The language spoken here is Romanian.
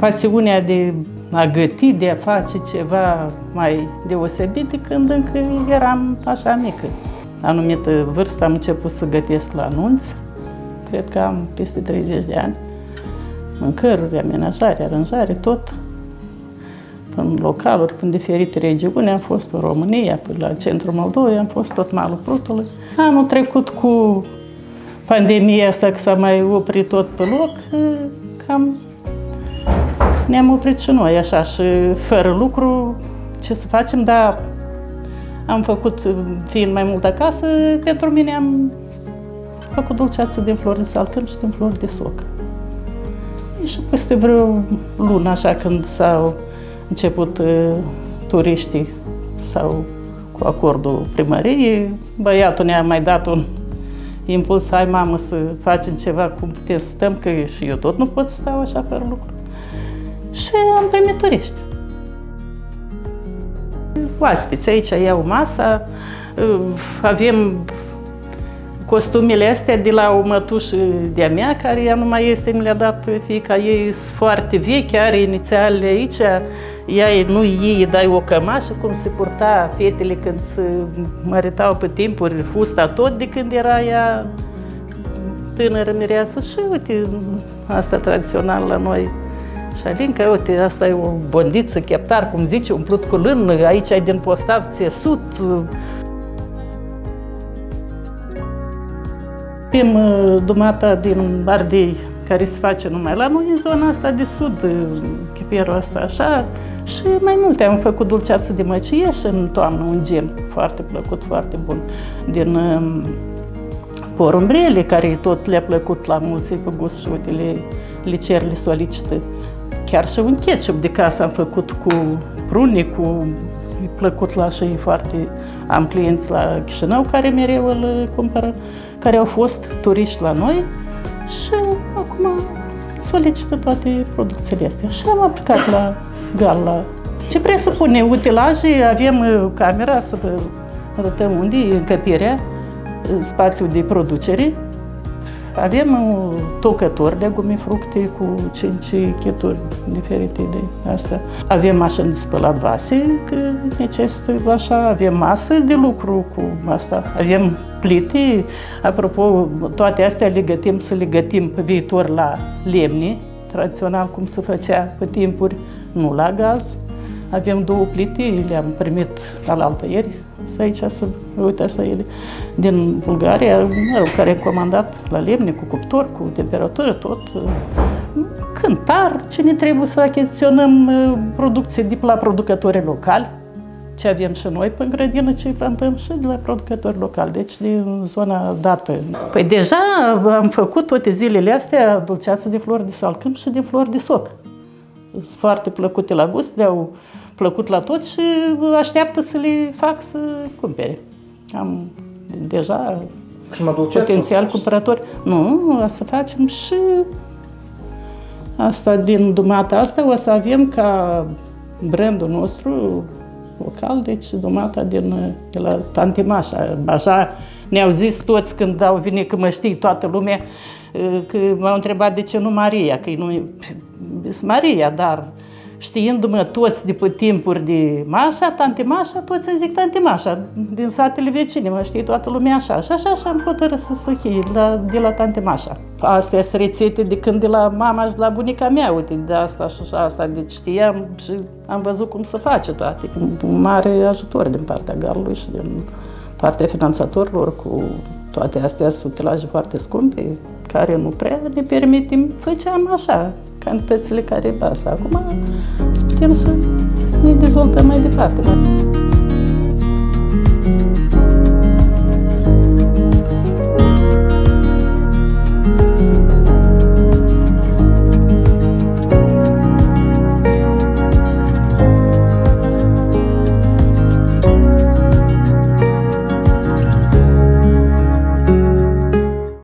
pasiunea de a găti, de a face ceva mai deosebit de când încă eram așa mică. Anumită vârstă am început să gătesc la anunț, cred că am peste 30 de ani, mâncăruri, amenajare, aranjare, tot în localuri, în diferite regiuni, am fost în România, pe la centrul Moldovei, am fost tot malul Prutului. Anul trecut cu pandemia asta, că s-a mai oprit tot pe loc, cam ne-am oprit și noi așa și fără lucru, ce să facem, dar am făcut, fiind mai mult acasă, pentru mine am făcut dulceață din flori de salcâm și din flori de soc. Și peste vreo lună, așa, când s-au început uh, turiștii sau cu acordul primăriei, băiatul ne-a mai dat un impuls, hai mamă să facem ceva, cum putem să stăm, că și eu tot nu pot să stau așa fără lucru. Și am primit turiști. Oaspeți aici iau masa, uh, avem costumele astea de la o mătușă de-a mea, care ea nu mai este, mi le-a dat fiica ei, sunt foarte vechi, are inițialele aici, ea nu ei dai o cămașă, cum se purta fetele când se măritau pe timpuri, fusta tot de când era ea tânără mireasă și uite, asta tradițional la noi. Și Alinca, uite, asta e o bondiță, cheptar, cum zice, umplut cu lân, aici ai din postav țesut, Avem uh, dumata din Ardei, care se face numai la noi, în zona asta de sud, uh, chiperul asta așa, și mai multe. Am făcut dulceață de măcie și în toamnă un gen foarte plăcut, foarte bun, din um, porumbrele, care tot le-a plăcut la mulți pe gust și uite, le, le cer, le solicită. Chiar și un ketchup de casă am făcut cu prune, cu e plăcut la și foarte... Am clienți la Chișinău care mereu îl cumpără care au fost turiști la noi și acum solicită toate producțiile astea. Și am aplicat la Gala. Ce presupune utilaje? Avem uh, camera să vă arătăm unde e încăpirea, uh, spațiul de producere, avem un tocător de gume fructe cu 5 cheturi diferite de asta. Avem mașini de spălat vase, că necesită așa. Avem masă de lucru cu asta. Avem plite. Apropo, toate astea le gătim să le gătim pe viitor la lemne, tradițional cum se făcea pe timpuri, nu la gaz. Avem două plite, le-am primit la altă ieri, să aici să uite să ele din Bulgaria, mă rog, care a comandat la lemne, cu cuptor, cu temperatură, tot. Cântar, ce ne trebuie să achiziționăm uh, producție de la producători locali, ce avem și noi pe grădină, ce plantăm și de la producători locali, deci din zona dată. Păi deja am făcut toate zilele astea dulceață de flori de salcâm și de flori de soc. Sunt foarte plăcute la gust, le-au plăcut la toți și așteaptă să le fac să cumpere. Am deja și mă potențial cumpărători. Nu, o să facem și asta din dumata asta o să avem ca brandul nostru local, deci dumata din, de la Tante Mașa. Așa ne-au zis toți când au venit, că mă știi toată lumea, că m-au întrebat de ce nu Maria, că nu Maria, dar știindu-mă toți de pe timpuri de Mașa, tante Mașa, toți îmi zic tante Mașa, din satele vecine, mă știe toată lumea așa. Și așa și am hotărât să se chei la, de la tante Mașa. Astea sunt rețete de când de la mama și la bunica mea, uite, de asta și așa, asta, deci știam și am văzut cum să face toate. Un mare ajutor din partea garului și din partea finanțatorilor cu toate astea sunt utilaje foarte scumpe, care nu prea ne permitem, făceam așa, cantitățile care asta. Acum să putem să ne dezvoltăm mai departe.